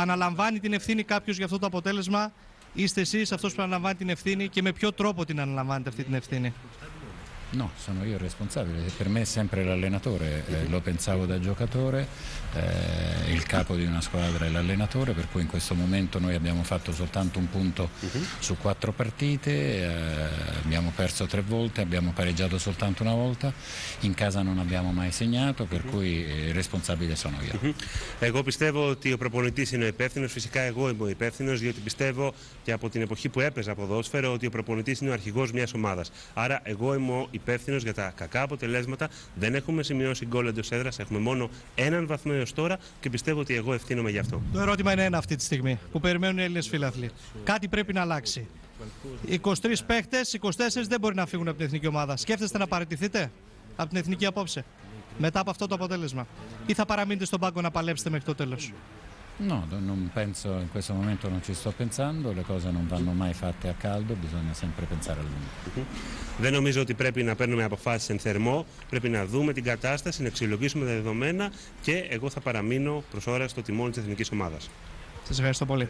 αναλαμβάνει την ευθύνη κάποιος για αυτό το αποτέλεσμα, είστε εσείς αυτός που αναλαμβάνει την ευθύνη και με ποιο τρόπο την αναλαμβάνετε αυτή την ευθύνη; No, sono io il responsabile, per me è sempre l'allenatore, eh, lo pensavo da giocatore, eh, il capo di una squadra è l'allenatore, per cui in questo momento noi abbiamo fatto soltanto un punto su quattro partite, eh, abbiamo perso tre volte, abbiamo pareggiato soltanto una volta, in casa non abbiamo mai segnato, per cui eh, il responsabile sono io. Εγώ πιστεύω ότι ο προπονητή είναι ο υπεύθυνο. Φυσικά, εγώ είμαι ο υπεύθυνο, διότι πιστεύω και από την εποχή που έπαιζα ποδόσφαιρο ότι ο προπονητή είναι ο αρχηγό μια ομάδα. Άρα, εγώ είμαι ο υπεύθυνος για τα κακά αποτελέσματα. Δεν έχουμε σημειώσει γκολ εντός έδρας. Έχουμε μόνο έναν βαθμό έως τώρα και πιστεύω ότι εγώ ευθύνομαι γι' αυτό. Το ερώτημα είναι ένα αυτή τη στιγμή που περιμένουν οι Έλληνες φίλαθλοι. Κάτι πρέπει να αλλάξει. 23 παίχτες, 24 δεν μπορεί να φύγουν από την εθνική ομάδα. Σκέφτεστε να παραιτηθείτε από την εθνική απόψε μετά από αυτό το αποτέλεσμα; Ή θα παραμείνετε στον πάγκο να παλέψετε μέχρι το τέλος; No, no, non penso, in questo momento non ci sto pensando, le cose non vanno mai fatte a caldo, bisogna sempre pensare a lungo. Δεν νομίζω ότι πρέπει να παίρνουμε αποφάσεις εν θερμό. Πρέπει να δούμε την κατάσταση, να αξιολογήσουμε τα δεδομένα και εγώ θα παραμείνω προς ώρα στο τιμόνι της εθνικής ομάδας. Σας ευχαριστώ πολύ.